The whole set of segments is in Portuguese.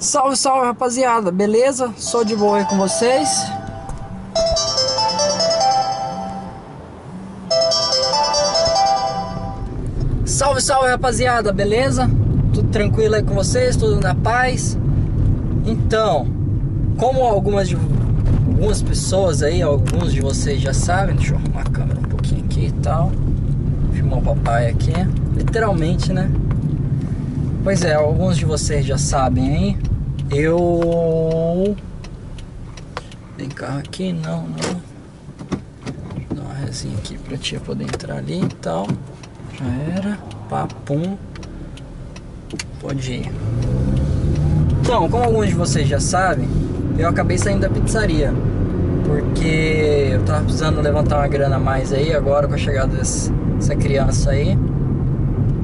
Salve, salve rapaziada, beleza? Sou de boa aí com vocês. Salve, salve rapaziada, beleza? Tudo tranquilo aí com vocês? Tudo na paz? Então, como algumas de algumas pessoas aí, alguns de vocês já sabem, deixa eu arrumar a câmera um pouquinho aqui e tal. Filmar o papai aqui, literalmente, né? Pois é, alguns de vocês já sabem aí. Eu. Tem carro aqui? Não, não. Dá uma resinha aqui pra tia poder entrar ali e tal. Já era. Papum. Pode ir. Então, como alguns de vocês já sabem, eu acabei saindo da pizzaria. Porque eu tava precisando levantar uma grana a mais aí agora com a chegada dessa criança aí.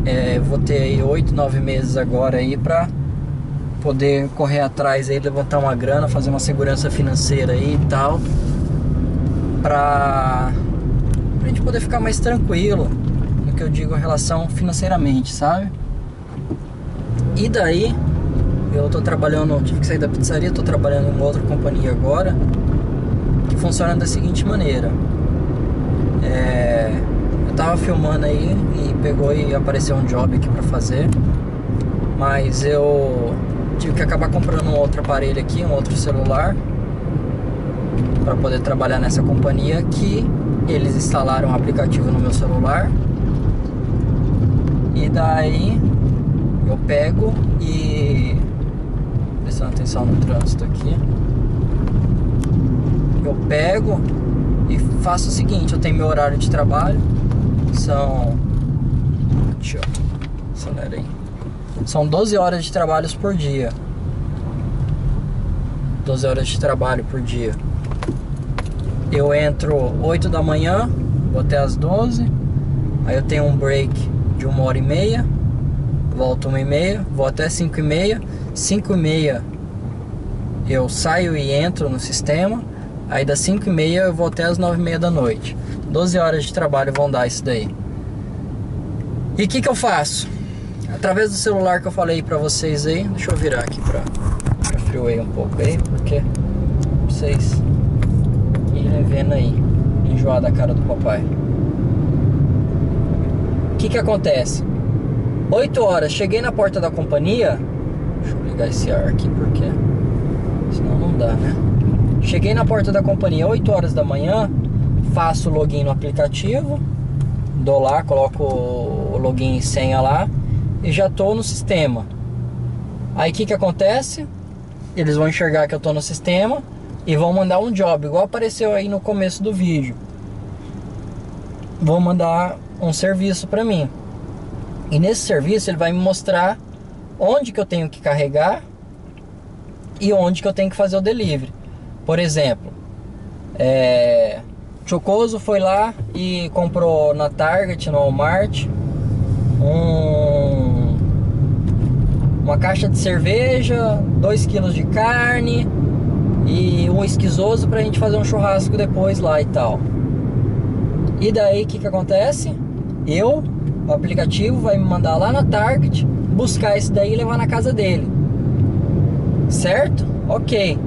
É, vou ter aí 8, 9 meses agora aí pra poder correr atrás aí, levantar uma grana, fazer uma segurança financeira aí e tal. Pra, pra gente poder ficar mais tranquilo no que eu digo em relação financeiramente, sabe? E daí, eu tô trabalhando, tive que sair da pizzaria, tô trabalhando em outra companhia agora, que funciona da seguinte maneira. É, tava filmando aí e pegou e apareceu um job aqui pra fazer. Mas eu tive que acabar comprando um outro aparelho aqui, um outro celular para poder trabalhar nessa companhia que eles instalaram um aplicativo no meu celular. E daí eu pego e prestando atenção no trânsito aqui. Eu pego e faço o seguinte, eu tenho meu horário de trabalho, são. Deixa eu. Acelera aí. São 12 horas de trabalhos por dia. 12 horas de trabalho por dia. Eu entro 8 da manhã, vou até as 12. Aí eu tenho um break de uma hora e meia. Volto uma e meia, vou até 5 e meia. 5 e meia eu saio e entro no sistema. Aí das 5 e meia eu vou até as 9 e meia da noite. 12 horas de trabalho vão dar isso daí. E o que, que eu faço? Através do celular que eu falei pra vocês aí, deixa eu virar aqui pra, pra freeway um pouco aí, porque vocês irem vendo aí, enjoar da cara do papai. O que que acontece? 8 horas, cheguei na porta da companhia. Deixa eu ligar esse ar aqui porque senão não dá, né? Cheguei na porta da companhia 8 horas da manhã, faço login no aplicativo, dou lá, coloco o login e senha lá e já tô no sistema. Aí o que que acontece? Eles vão enxergar que eu tô no sistema e vão mandar um job, igual apareceu aí no começo do vídeo. Vão mandar um serviço para mim. E nesse serviço ele vai me mostrar onde que eu tenho que carregar e onde que eu tenho que fazer o delivery. Por exemplo, é, Chocoso foi lá e comprou na Target, no Walmart, um, uma caixa de cerveja, 2 kg de carne e um esquizoso pra gente fazer um churrasco depois lá e tal. E daí o que, que acontece? Eu, o aplicativo, vai me mandar lá na Target buscar esse daí e levar na casa dele. Certo? Ok.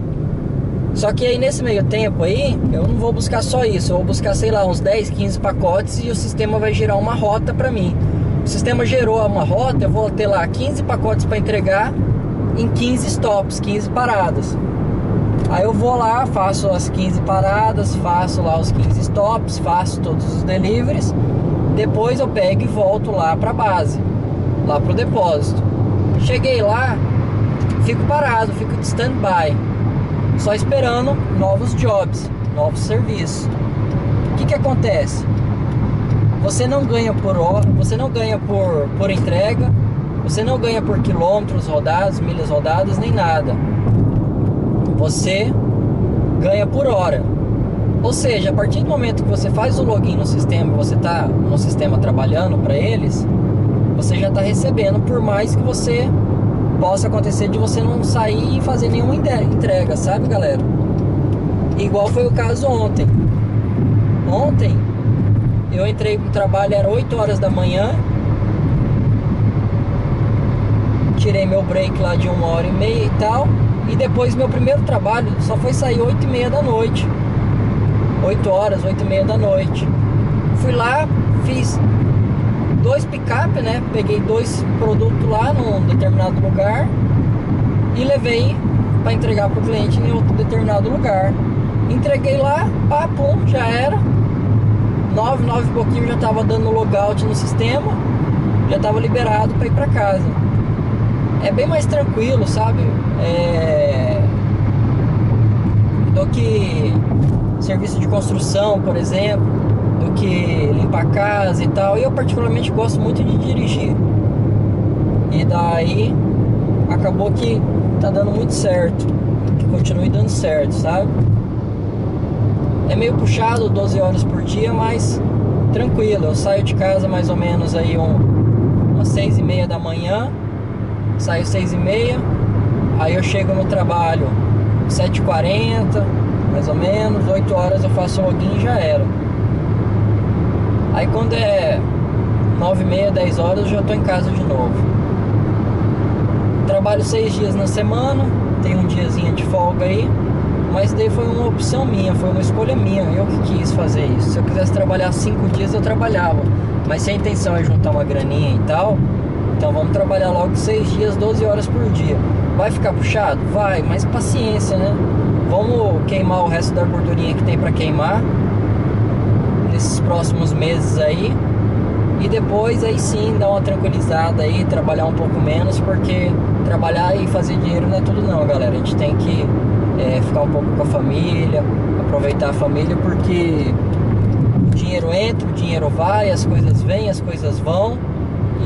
Só que aí nesse meio tempo aí, eu não vou buscar só isso, eu vou buscar, sei lá, uns 10, 15 pacotes e o sistema vai gerar uma rota para mim. O sistema gerou uma rota, eu vou ter lá 15 pacotes para entregar em 15 stops, 15 paradas. Aí eu vou lá, faço as 15 paradas, faço lá os 15 stops, faço todos os deliveries. Depois eu pego e volto lá para base, lá pro depósito. Cheguei lá, fico parado, fico de stand-by só esperando novos jobs, novos serviços. O que, que acontece? Você não ganha por hora, você não ganha por, por entrega, você não ganha por quilômetros rodados, milhas rodadas, nem nada. Você ganha por hora. Ou seja, a partir do momento que você faz o login no sistema, você está no sistema trabalhando para eles, você já está recebendo por mais que você possa acontecer de você não sair e fazer nenhuma entrega, sabe, galera? Igual foi o caso ontem. Ontem eu entrei pro trabalho, era 8 horas da manhã. tirei meu break lá de uma hora e meia e tal. E depois meu primeiro trabalho só foi sair oito e meia da noite. 8 horas, 8 e meia da noite. Fui lá, fiz dois picape, né? Peguei dois produtos lá num determinado lugar e levei para entregar para o cliente em outro determinado lugar. Entreguei lá, pá, pum, já era. 9, 9 e pouquinho já tava dando logout no sistema, já tava liberado para ir para casa. É bem mais tranquilo, sabe? É... Do que serviço de construção, por exemplo, que limpar a casa e tal. Eu particularmente gosto muito de dirigir. E daí acabou que tá dando muito certo. Que continue dando certo, sabe? É meio puxado 12 horas por dia, mas tranquilo. Eu saio de casa mais ou menos aí um, umas 6 e meia da manhã. Saio 6 e meia. Aí eu chego no trabalho 7h40 mais ou menos, 8 horas eu faço login e já era. Aí quando é 9 e meia, 10 horas eu já tô em casa de novo. Trabalho seis dias na semana, tem um diazinho de folga aí, mas daí foi uma opção minha, foi uma escolha minha, eu que quis fazer isso. Se eu quisesse trabalhar cinco dias eu trabalhava, mas se a intenção é juntar uma graninha e tal, então vamos trabalhar logo seis dias, 12 horas por dia. Vai ficar puxado? Vai, mas paciência, né? Vamos queimar o resto da gordurinha que tem para queimar próximos meses aí. E depois aí sim dar uma tranquilizada aí, trabalhar um pouco menos, porque trabalhar e fazer dinheiro não é tudo não, galera. A gente tem que é, ficar um pouco com a família, aproveitar a família, porque o dinheiro entra, o dinheiro vai, as coisas vêm, as coisas vão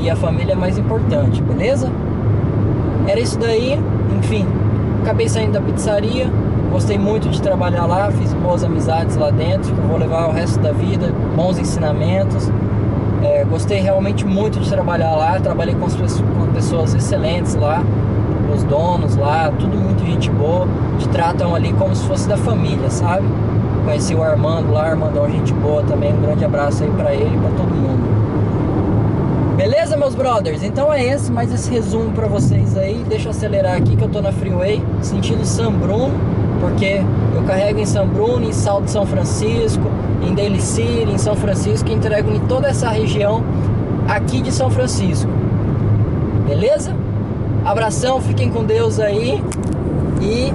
e a família é mais importante, beleza? Era isso daí, enfim, acabei saindo da pizzaria, Gostei muito de trabalhar lá, fiz boas amizades lá dentro, que eu vou levar o resto da vida, bons ensinamentos. É, gostei realmente muito de trabalhar lá, trabalhei com, com pessoas excelentes lá, os donos lá, tudo muito gente boa, te tratam ali como se fosse da família, sabe? Conheci o Armando lá, Armandão, gente boa também, um grande abraço aí para ele e pra todo mundo. Beleza, meus brothers? Então é esse, mais esse resumo para vocês aí. Deixa eu acelerar aqui que eu tô na Freeway, sentido São Bruno porque eu carrego em São Bruno, em Salto de São Francisco, em Daly City, em São Francisco, e entrego em toda essa região aqui de São Francisco. Beleza? Abração, fiquem com Deus aí e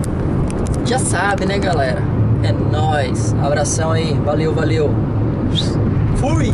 já sabe, né, galera? É nós. Abração aí. Valeu, valeu. Fui.